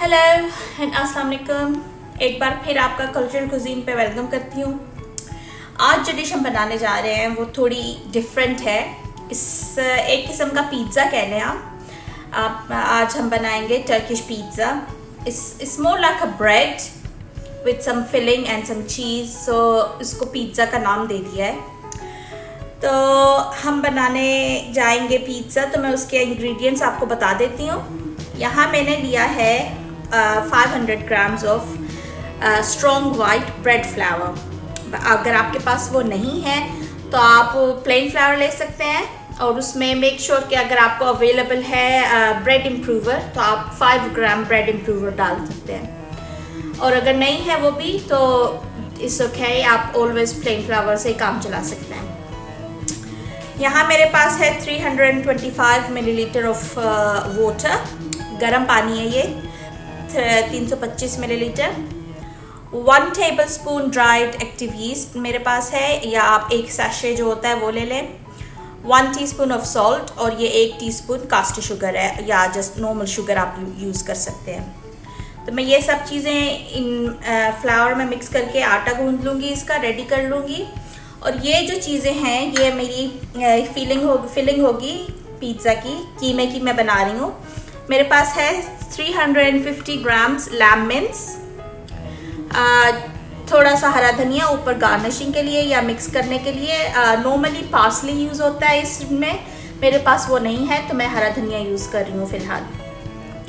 Hello and अस्सलाम वालेकुम एक बार फिर आपका कल्चरल कुजीन पे वेलकम करती हूँ। आज जो डिश हम बनाने जा रहे हैं, वो थोड़ी डिफरेंट है। इस, एक किस्म का पिज़्ज़ा कह लें आप। आज हम बनाएँगे टर्किश पिज़्ज़ा इस इस more like a bread with some filling and some cheese so इसको पिज़्ज़ा का नाम दे दिया है। तो हम बनाने जाएँगे पिज़्ज़ा तो मैं उसके इंग्रेडिएंट्स आपको बता देती हूँ। यहाँ मैंने लिया है five hundred grams of strong white bread flour अगर आपके पास वो नहीं है तो आप प्लेन फ्लावर ले सकते हैं और उसमें मेक श्योर sure कि अगर आपको अवेलेबल है ब्रेड इम्प्रूवर तो आप फाइव ग्राम ब्रेड इम्प्रूवर डाल सकते हैं। और अगर नहीं है वो भी तो इस ओके आप ऑलवेज प्लेन फ्लावर से काम चला सकते हैं। यहाँ मेरे पास है 325 मिलीलीटर ऑफ़ वाटर गर्म पानी है ये। 325 millilitre one tablespoon dried active yeast मेरे पास है, या आप एक सैशे जो होता है वो ले लें वन टीस्पून ऑफ़ सॉल्ट और ये एक टीस्पून कास्ट शुगर है, या जस्ट नॉर्मल शुगर आप यूज़ कर सकते हैं। तो मैं ये सब चीज़ें इन फ्लावर में मिक्स करके आटा गूंद लूँगी, इसका रेडी कर लूँगी। और ये जो चीज़ें हैं, ये मेरी फीलिंग हो फिलिंग होगी पिज़्ज़ा की, कीमे की मैं बना रही हूँ। मेरे पास है 350 ग्राम्स लैम मिन्स थोड़ा सा हरा धनिया, ऊपर गार्निशिंग के लिए या मिक्स करने के लिए नॉर्मली पार्सली यूज़ होता है इसमें। मेरे पास वो नहीं है तो मैं हरा धनिया यूज़ कर रही हूँ फ़िलहाल।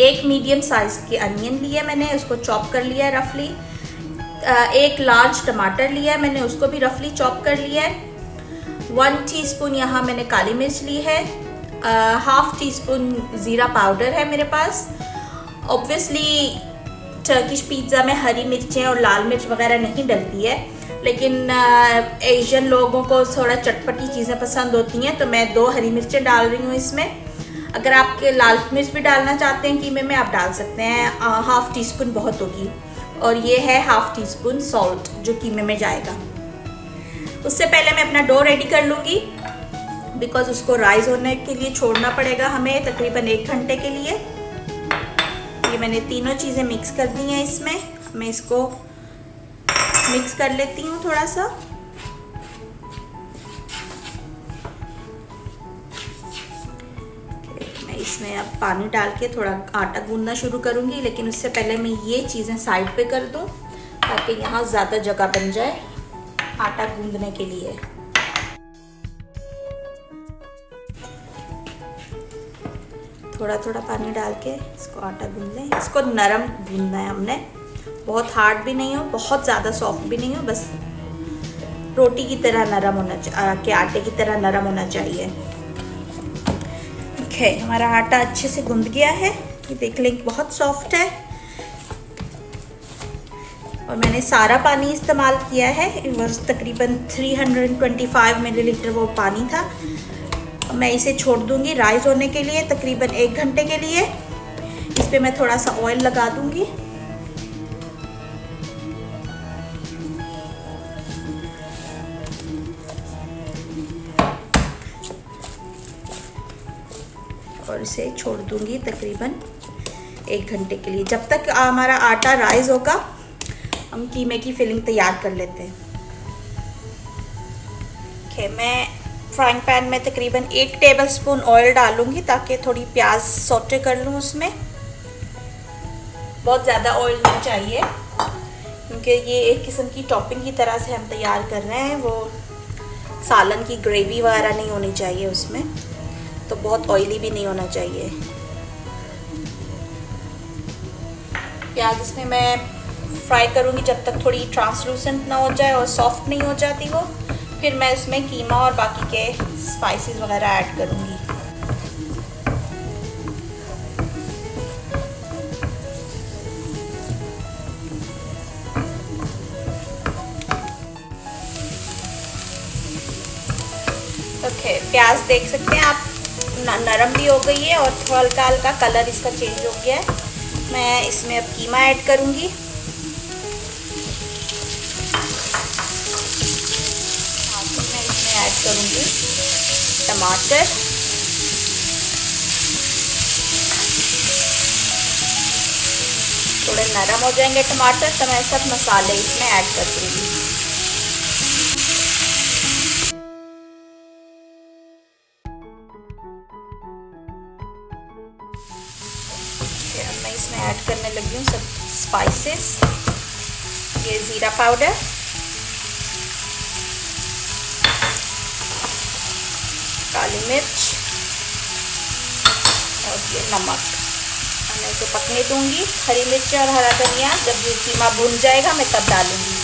एक मीडियम साइज़ के अनियन लिए मैंने, उसको चॉप कर लिया है रफली एक लार्ज टमाटर लिया है मैंने, उसको भी रफली चॉप कर लिया है। वन टीस्पून यहाँ मैंने काली मिर्च ली है। हाफ़ टी स्पून ज़ीरा पाउडर है मेरे पास। ऑब्वियसली टर्किश पिज़्ज़ा में हरी मिर्चें और लाल मिर्च वगैरह नहीं डलती है, लेकिन एशियन लोगों को थोड़ा चटपटी चीज़ें पसंद होती हैं तो मैं दो हरी मिर्चें डाल रही हूँ इसमें। अगर आपके लाल मिर्च भी डालना चाहते हैं कीमे में, आप डाल सकते हैं। हाफ़ टी स्पून बहुत होगी। और ये है हाफ़ टी स्पून सॉल्ट जो कीमे में जाएगा। उससे पहले मैं अपना डो रेडी कर लूँगी बिकॉज़ उसको राइज होने के लिए छोड़ना पड़ेगा हमें, तकरीबन एक घंटे के लिए। ये मैंने तीनों चीज़ें मिक्स कर दी हैं इसमें। मैं इसको मिक्स कर लेती हूँ थोड़ा सा। मैं इसमें अब पानी डाल के थोड़ा आटा गूंदना शुरू करूँगी, लेकिन उससे पहले मैं ये चीज़ें साइड पे कर दूँ, ताकि यहाँ ज़्यादा जगह बन जाए आटा गूंदने के लिए। थोड़ा थोड़ा पानी डाल के इसको आटा गूंद लें। इसको नरम गूंदना है हमने। बहुत हार्ड भी नहीं हो, बहुत ज़्यादा सॉफ्ट भी नहीं हो, बस रोटी की तरह नरम होना के आटे की तरह नरम होना चाहिए। ठीक है हमारा आटा अच्छे से गूंद गया है। ये देख लें बहुत सॉफ्ट है। और मैंने सारा पानी इस्तेमाल किया है। वॉज़ तकरीबन 325 मिलीलीटर वो पानी था। मैं इसे छोड़ दूँगी राइस होने के लिए, तकरीबन एक घंटे के लिए। इस पर मैं थोड़ा सा ऑयल लगा दूँगी। और इसे छोड़ दूँगी तकरीबन एक घंटे के लिए। जब तक हमारा आटा राइस होगा, हम कीमे की फिलिंग तैयार कर लेते हैं। मैं फ्राइंग पैन में तकरीबन एक टेबल स्पून ऑयल डालूँगी ताकि थोड़ी प्याज सोटे कर लूँ उसमें। बहुत ज़्यादा ऑयल नहीं चाहिए, क्योंकि ये एक किस्म की टॉपिंग की तरह से हम तैयार कर रहे हैं। वो सालन की ग्रेवी वगैरह नहीं होनी चाहिए उसमें तो बहुत ऑयली भी नहीं होना चाहिए। प्याज इसमें मैं फ्राई करूँगी जब तक थोड़ी ट्रांसलूसेंट ना हो जाए और सॉफ्ट नहीं हो जाती वो। फिर मैं इसमें कीमा और बाकी के स्पाइसेस वगैरह ऐड करूँगी। ओके प्याज देख सकते हैं आप। नरम भी हो गई है और हल्का हल्का कलर इसका चेंज हो गया है। मैं इसमें अब कीमा ऐड करूँगी। करूँगी। टमाटर। थोड़े नरम हो जाएँगे टमाटर तो मैं सब मसाले इसमें ऐड कर दूँगी। मैं इसमें ऐड करने लगी हूँ सब स्पाइसेस ये ज़ीरा पाउडर। काली मिर्च और ये नमक। मैं इसे पकने दूँगी। हरी मिर्च और हरा धनिया, जब ये कीमा भुन जाएगा, मैं तब डालूँगी।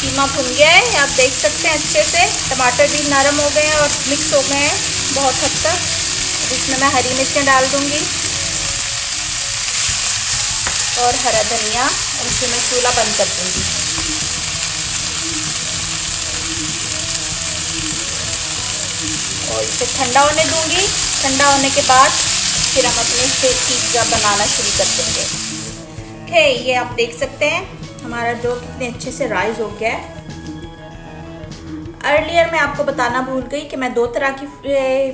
कीमा भुन गया है, आप देख सकते हैं अच्छे से। टमाटर भी नरम हो गए हैं और मिक्स हो गए हैं बहुत हद तक। इसमें मैं हरी मिर्चें डाल दूँगी। और हरा धनिया, और मैं चूल्हा बंद कर दूँगी। और इसे ठंडा होने दूँगी। ठंडा होने के बाद फिर हम अपने से पिज़्ज़ा बनाना शुरू कर देंगे। ओके ये आप देख सकते हैं, हमारा डो कितने अच्छे से राइज हो गया है। अर्लियर मैं आपको बताना भूल गई कि मैं दो तरह की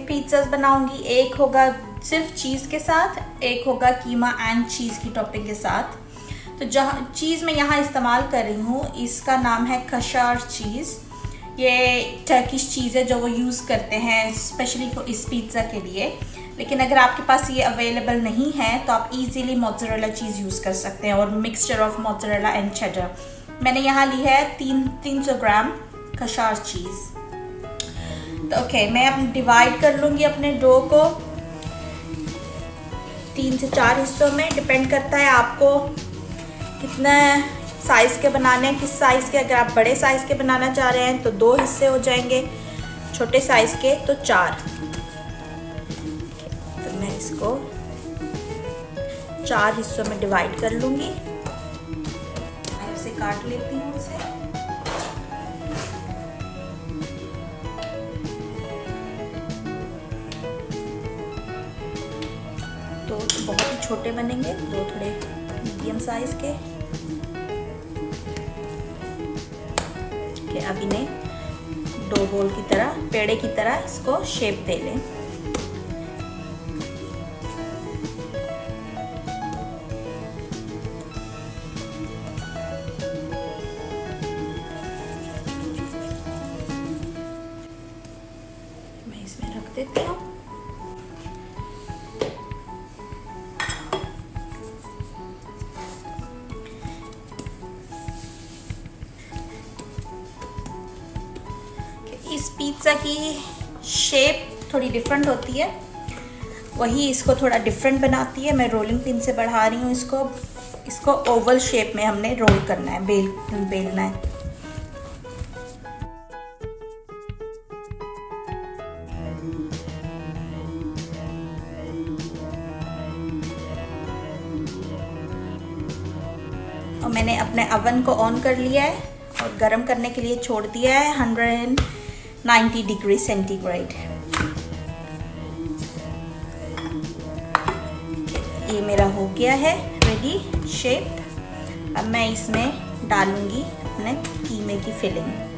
पिज्ज़ाज बनाऊँगी। एक होगा सिर्फ़ चीज़ के साथ, एक होगा कीमा एंड चीज़ की टॉपिंग के साथ। तो जहाँ चीज़ मैं यहाँ इस्तेमाल कर रही हूँ, इसका नाम है कशार चीज़। ये टर्किश चीज़ है जो वो यूज़ करते हैं स्पेशली इस पिज़्ज़ा के लिए। लेकिन अगर आपके पास ये अवेलेबल नहीं है तो आप इजीली मोजरेला चीज़ यूज़ कर सकते हैं और mixture of mozzarella and cheddar मैंने यहाँ ली है तीन तीन सौ ग्राम कशार चीज़। तो ओके मैं अब डिवाइड कर लूँगी अपने डो को। तीन से चार हिस्सों में डिपेंड करता है आपको कितना साइज़ के बनाने हैं, किस साइज़ के, अगर आप बड़े साइज़ के बनाना चाह रहे हैं तो दो हिस्से हो जाएँगे, छोटे साइज़ के तो चार। तो मैं इसको चार हिस्सों में डिवाइड कर लूँगी। मैं इसे काट लेती हूँ उसे दो तो बहुत ही छोटे बनेंगे, दो थोड़े मीडियम साइज़ के अब इन्हें दो बोल की तरह, पेड़े की तरह इसको शेप दे लें। मैं इसमें रख देती हूँ। पिज़्ज़ा की शेप थोड़ी डिफरेंट होती है, वही इसको थोड़ा डिफरेंट बनाती है। मैं रोलिंग पिन से बढ़ा रही हूँ इसको। इसको ओवल शेप में हमने रोल करना है, बेल, बेलना है। और मैंने अपने अवन को ऑन कर लिया है और गर्म करने के लिए छोड़ दिया है। Hundred ninety degree centigrade. ये मेरा हो गया है रेडी शेप अब मैं इसमें डालूँगी अपने कीमे की फिलिंग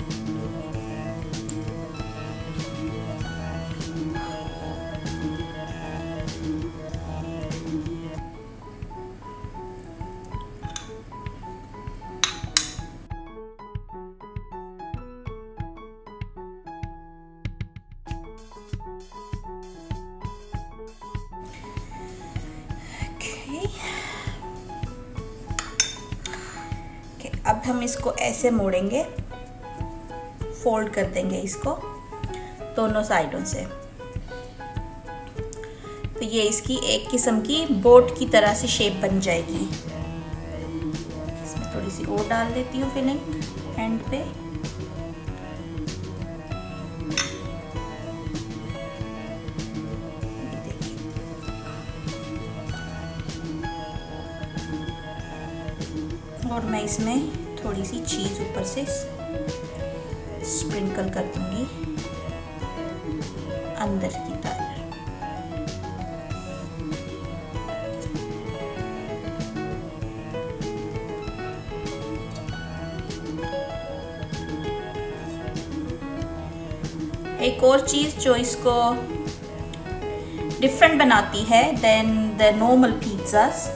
अब हम इसको ऐसे मोड़ेंगे फोल्ड कर देंगे इसको दोनों साइडों से। तो ये इसकी एक किस्म की बोट की तरह से शेप बन जाएगी। इसमें थोड़ी सी और डाल देती हूँ फिलिंग एंड पे। इसमें थोड़ी सी चीज़ ऊपर से स्प्रिंकल कर दूँगी अंदर की तरफ़। एक और चीज़ जो इसको डिफरेंट बनाती है देन द नॉर्मल पिज़्ज़ास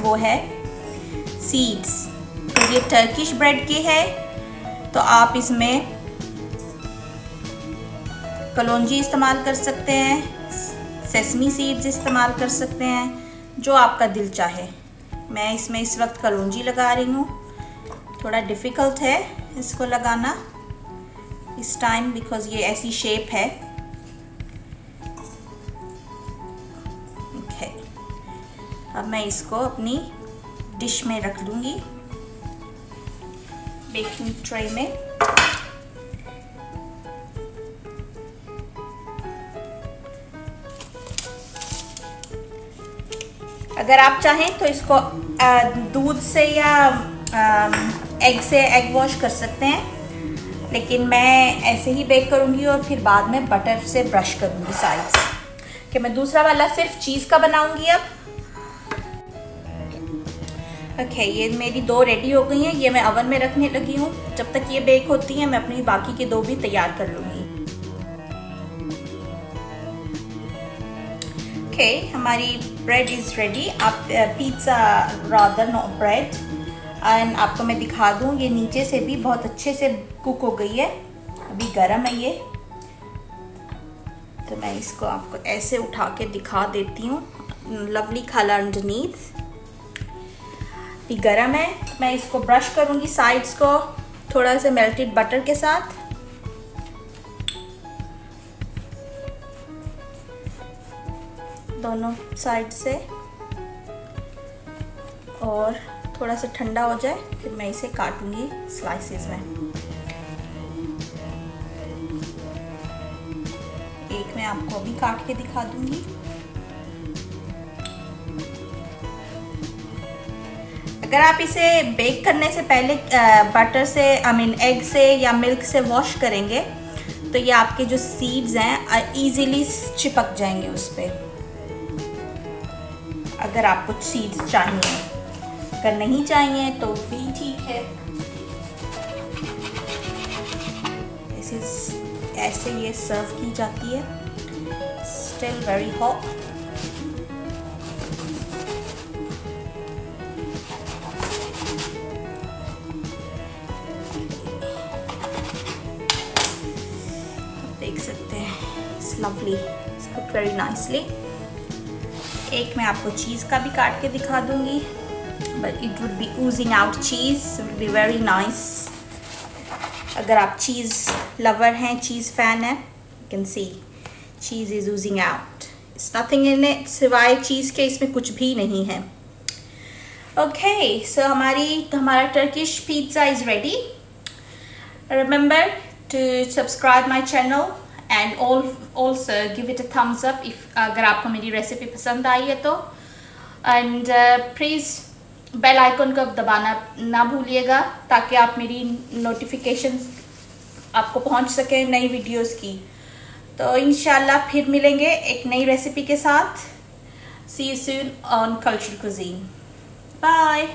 वो है सीड्स ये टर्किश ब्रेड की है तो आप इसमें कलौजी इस्तेमाल कर सकते हैं सेसमी सीड्स इस्तेमाल कर सकते हैं, जो आपका दिल चाहे। मैं इसमें इस वक्त कलौजी लगा रही हूँ। थोड़ा डिफ़िकल्ट है इसको लगाना, इस टाइम बिकॉज़ ये ऐसी शेप है. अब मैं इसको अपनी डिश में रख लूँगी बेकिंग ट्रे में। अगर आप चाहें तो इसको दूध से या एग से एग वॉश कर सकते हैं। लेकिन मैं ऐसे ही बेक करूँगी और फिर बाद में बटर से ब्रश करूँगी साइड्स। कि मैं दूसरा वाला सिर्फ़ चीज़ का बनाऊँगी अब। Okay, ये मेरी दो रेडी हो गई हैं ये मैं अवन में रखने लगी हूँ। जब तक ये बेक होती हैं मैं अपनी बाकी के दो भी तैयार कर लूँगी। Okay, हमारी ब्रेड इज़ रेडी आप pizza rather no bread and आपको मैं दिखा दूँ ये नीचे से भी बहुत अच्छे से कुक हो गई है। अभी गर्म है ये। तो मैं इसको आपको ऐसे उठा के दिखा देती हूँ। लवली कलर अंडरनीथ भी गरम है, मैं इसको ब्रश करूँगी साइड्स को, थोड़ा सा मेल्टेड बटर के साथ। दोनों साइड से। और थोड़ा सा ठंडा हो जाए, फिर मैं इसे काटूँगी स्लाइसेस में। एक मैं आपको अभी काट के दिखा दूँगी। अगर आप इसे बेक करने से पहले बटर से आई मीन एग से या मिल्क से वॉश करेंगे तो ये आपके जो सीड्स हैं इजीली चिपक जाएँगे उस पर अगर आप कुछ सीड्स चाहिए। अगर नहीं चाहिए तो भी ठीक है। ऐसे ये सर्व की जाती है। Still very hot lovely it's cook very nicely एक मैं आपको चीज़ का भी काट के दिखा दूँगी but it would be oozing out cheese would be very nice अगर आप चीज़ लवर हैं चीज़ फ़ैन है you can see cheese is oozing out it's nothing in it सिवाय चीज़ के इसमें कुछ भी नहीं है. ओके सो हमारी, हमारा Turkish pizza is ready remember to subscribe my channel. And all also give it a thumbs up if अगर आपको मेरी रेसिपी पसंद आई है तो। एंड प्लीज़ बेल आइकन को दबाना ना भूलिएगा, ताकि आप मेरी नोटिफिकेशन आपको पहुँच सके नई वीडियोस की। तो इन फिर मिलेंगे एक नई रेसिपी के साथ। See you soon on culture cuisine bye